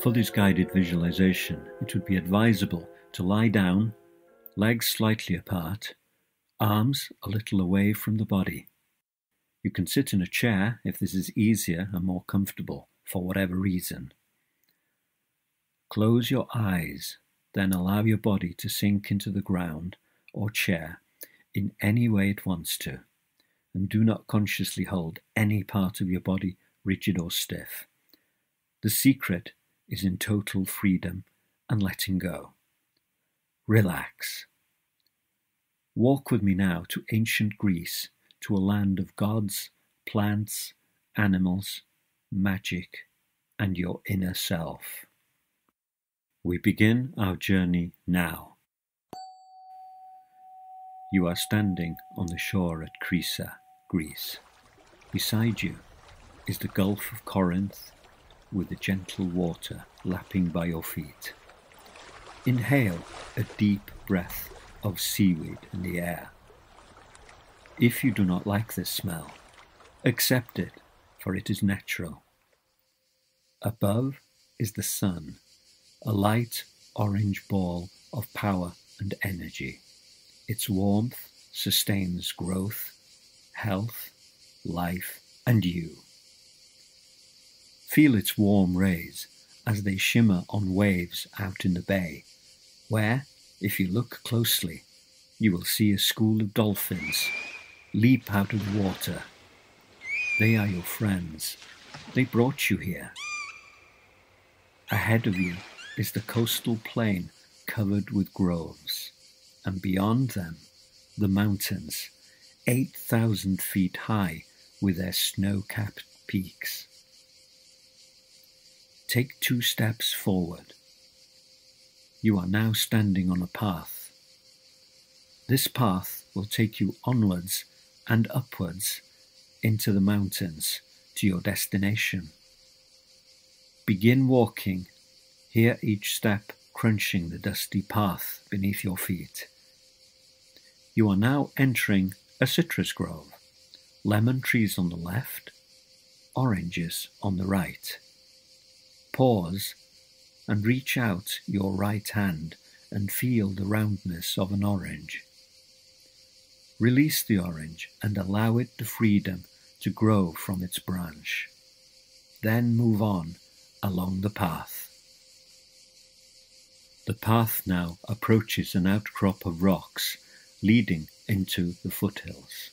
For this guided visualization, it would be advisable to lie down, legs slightly apart, arms a little away from the body. You can sit in a chair if this is easier and more comfortable for whatever reason. Close your eyes, then allow your body to sink into the ground or chair in any way it wants to, and do not consciously hold any part of your body rigid or stiff. The secret is in total freedom and letting go. Relax. Walk with me now to ancient Greece, to a land of gods, plants, animals, magic, and your inner self. We begin our journey now. You are standing on the shore at Crisa, Greece. Beside you is the Gulf of Corinth with the gentle water lapping by your feet. Inhale a deep breath of seaweed in the air. If you do not like this smell, accept it, for it is natural. Above is the sun, a light orange ball of power and energy. Its warmth sustains growth, health, life, and you. Feel its warm rays as they shimmer on waves out in the bay, where, if you look closely, you will see a school of dolphins leap out of the water. They are your friends. They brought you here. Ahead of you is the coastal plain covered with groves, and beyond them the mountains, 8,000 feet high with their snow capped peaks. Take two steps forward. You are now standing on a path. This path will take you onwards and upwards into the mountains to your destination. Begin walking, hear each step crunching the dusty path beneath your feet. You are now entering a citrus grove, lemon trees on the left, oranges on the right. Pause and reach out your right hand and feel the roundness of an orange. Release the orange and allow it the freedom to grow from its branch. Then move on along the path. The path now approaches an outcrop of rocks leading into the foothills.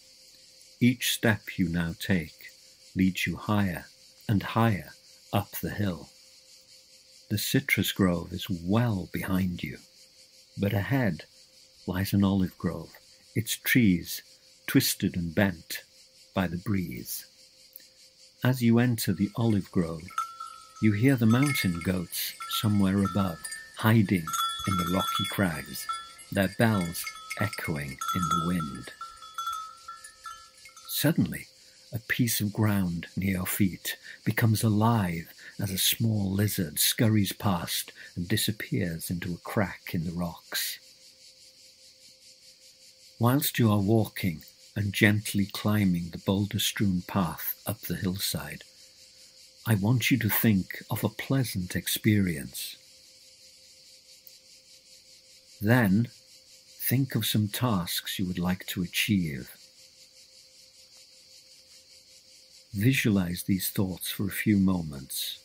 Each step you now take leads you higher and higher up the hill. The citrus grove is well behind you, but ahead lies an olive grove, its trees twisted and bent by the breeze. As you enter the olive grove, you hear the mountain goats somewhere above, hiding in the rocky crags, their bells echoing in the wind. Suddenly, a piece of ground near your feet becomes alive as a small lizard scurries past and disappears into a crack in the rocks. Whilst you are walking and gently climbing the boulder strewn path up the hillside, I want you to think of a pleasant experience. Then think of some tasks you would like to achieve. Visualize these thoughts for a few moments.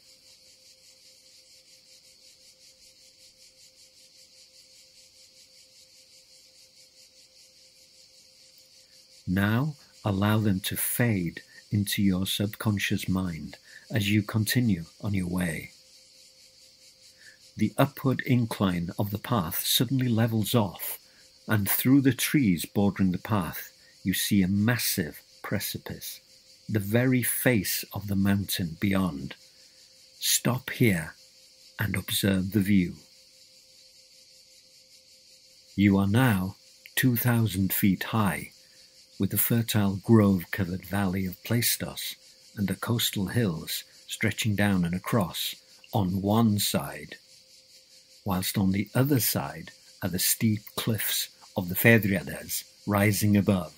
Now allow them to fade into your subconscious mind as you continue on your way. The upward incline of the path suddenly levels off, and through the trees bordering the path, you see a massive precipice, the very face of the mountain beyond. Stop here and observe the view. You are now 2,000 feet high with the fertile grove-covered valley of Pleistos and the coastal hills stretching down and across on one side, whilst on the other side are the steep cliffs of the Phedriades rising above.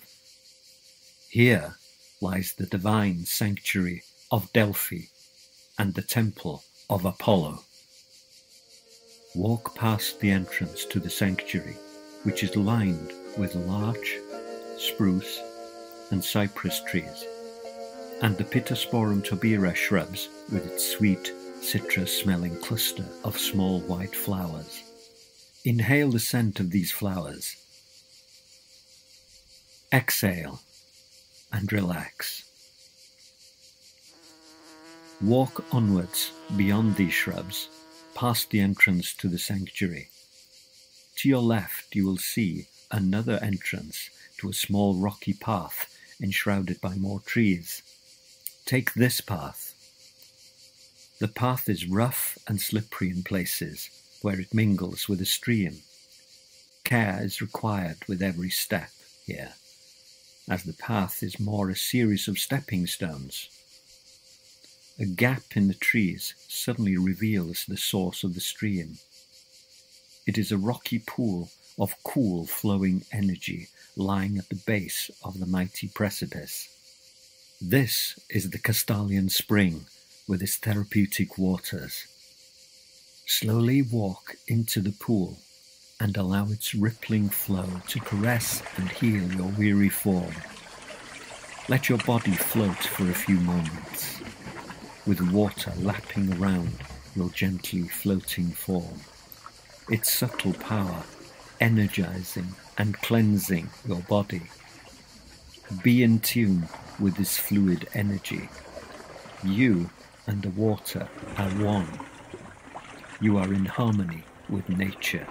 Here lies the divine sanctuary of Delphi and the temple of Apollo. Walk past the entrance to the sanctuary, which is lined with larch, spruce, and cypress trees, and the Pittosporum tobira shrubs with its sweet, citrus smelling cluster of small white flowers. Inhale the scent of these flowers. Exhale and relax. Walk onwards beyond these shrubs past the entrance to the sanctuary. To your left, you will see another entrance to a small rocky path enshrouded by more trees. Take this path. The path is rough and slippery in places where it mingles with a stream. Care is required with every step here, as the path is more a series of stepping stones a gap in the trees suddenly reveals the source of the stream. It is a rocky pool of cool flowing energy lying at the base of the mighty precipice. This is the Castalian spring with its therapeutic waters. Slowly walk into the pool and allow its rippling flow to caress and heal your weary form. Let your body float for a few moments with water lapping around your gently floating form. Its subtle power energizing and cleansing your body. Be in tune with this fluid energy. You and the water are one. You are in harmony with nature.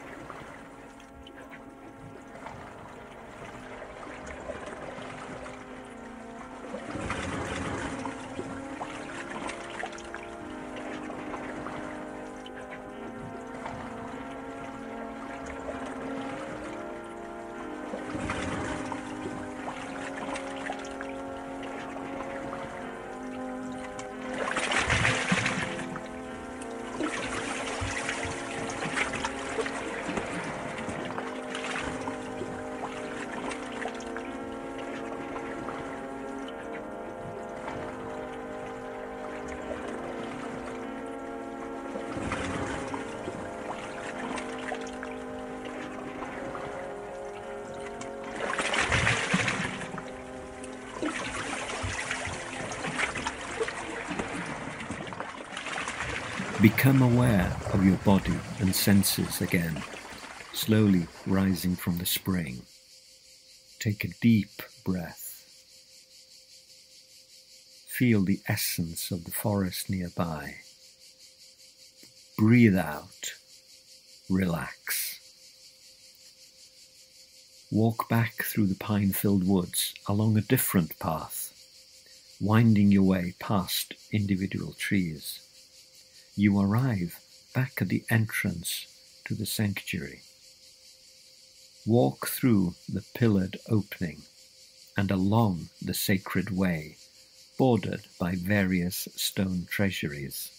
Become aware of your body and senses again, slowly rising from the spring. Take a deep breath. Feel the essence of the forest nearby. Breathe out. Relax. Walk back through the pine filled woods along a different path, winding your way past individual trees you arrive back at the entrance to the sanctuary. Walk through the pillared opening and along the sacred way, bordered by various stone treasuries.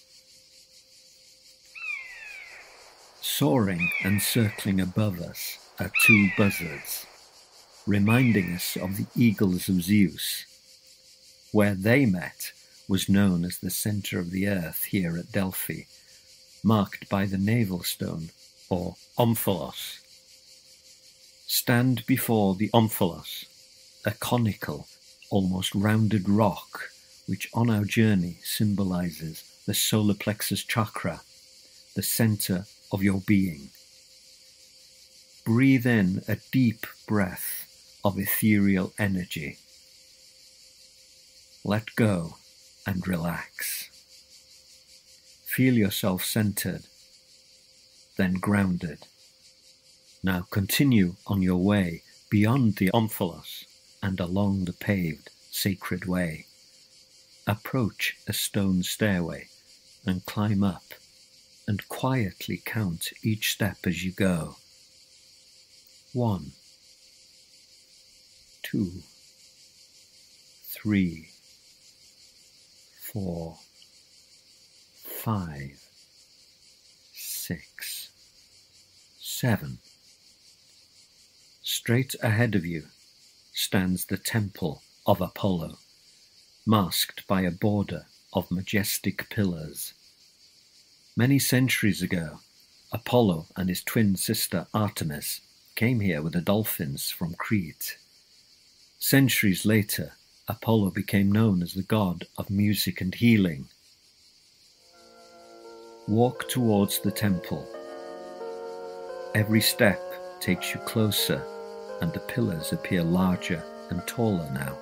Soaring and circling above us are two buzzards, reminding us of the eagles of Zeus. Where they met was known as the center of the earth here at Delphi, marked by the navel stone, or omphalos. Stand before the omphalos, a conical, almost rounded rock, which on our journey symbolizes the solar plexus chakra, the center of your being. Breathe in a deep breath of ethereal energy. Let go and relax. Feel yourself centered, then grounded. Now continue on your way beyond the omphalos and along the paved sacred way. Approach a stone stairway and climb up and quietly count each step as you go. One, two, three, four, five, six, seven. Straight ahead of you stands the temple of Apollo, masked by a border of majestic pillars. Many centuries ago, Apollo and his twin sister Artemis came here with the dolphins from Crete. Centuries later, Apollo became known as the god of music and healing. Walk towards the temple. Every step takes you closer, and the pillars appear larger and taller now.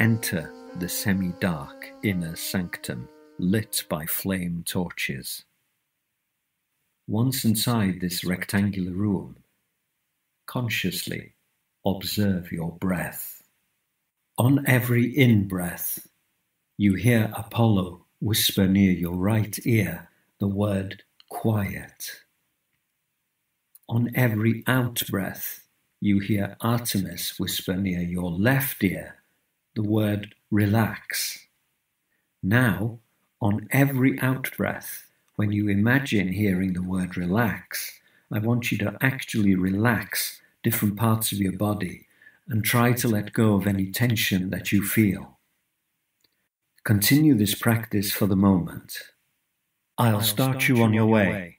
Enter the semi dark inner sanctum lit by flame torches. Once inside this rectangular room, consciously observe your breath. On every in breath, you hear Apollo whisper near your right ear the word quiet. On every out breath, you hear Artemis whisper near your left ear the word relax. Now, on every out breath, when you imagine hearing the word relax, I want you to actually relax different parts of your body and try to let go of any tension that you feel. Continue this practice for the moment. I'll, start, you on your way.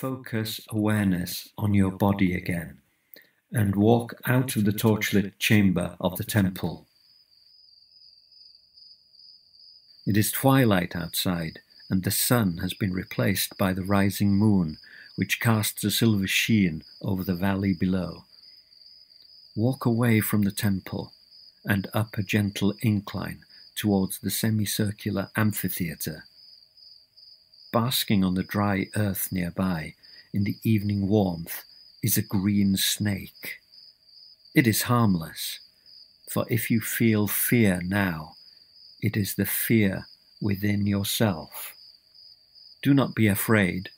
Focus awareness on your body again and walk out of the torchlit chamber of the temple. It is twilight outside, and the sun has been replaced by the rising moon, which casts a silver sheen over the valley below. Walk away from the temple and up a gentle incline towards the semicircular amphitheatre basking on the dry earth nearby in the evening warmth is a green snake. It is harmless, for if you feel fear now, it is the fear within yourself. Do not be afraid,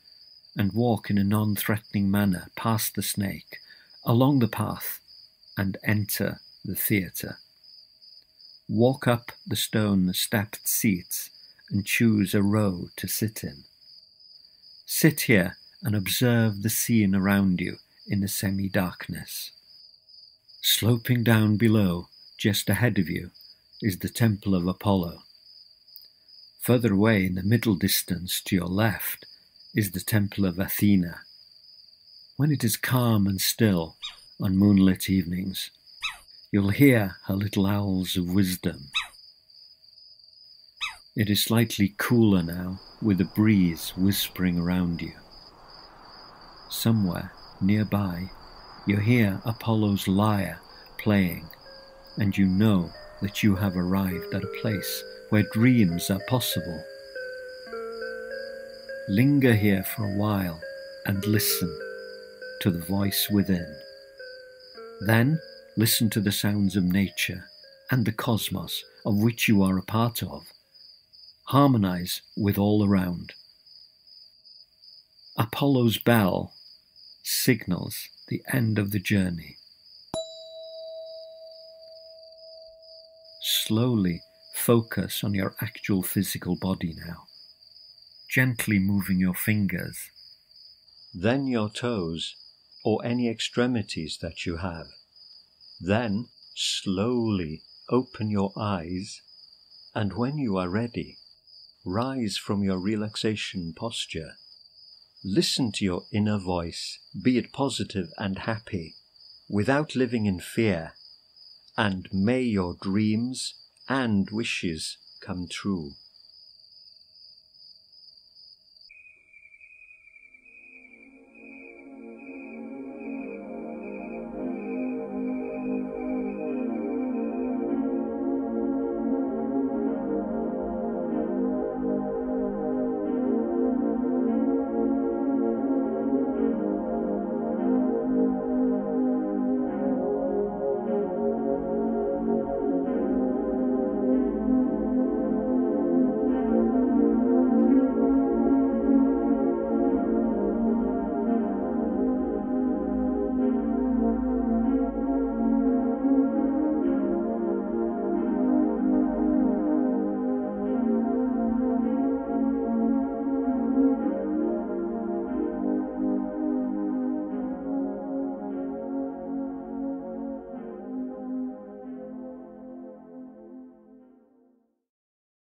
and walk in a non threatening manner past the snake, along the path, and enter the theatre. Walk up the stone stepped seats and choose a row to sit in. Sit here and observe the scene around you in the semi darkness. Sloping down below, just ahead of you, is the Temple of Apollo. Further away in the middle distance to your left is the Temple of Athena. When it is calm and still on moonlit evenings, you'll hear her little owls of wisdom. It is slightly cooler now, with a breeze whispering around you. Somewhere nearby, you hear Apollo's lyre playing, and you know that you have arrived at a place where dreams are possible. Linger here for a while and listen to the voice within. Then listen to the sounds of nature and the cosmos of which you are a part of. Harmonize with all around. Apollo's bell signals the end of the journey. Slowly focus on your actual physical body now, gently moving your fingers, then your toes or any extremities that you have. Then slowly open your eyes, and when you are ready, rise from your relaxation posture Listen to your inner voice, be it positive and happy, without living in fear, and may your dreams and wishes come true.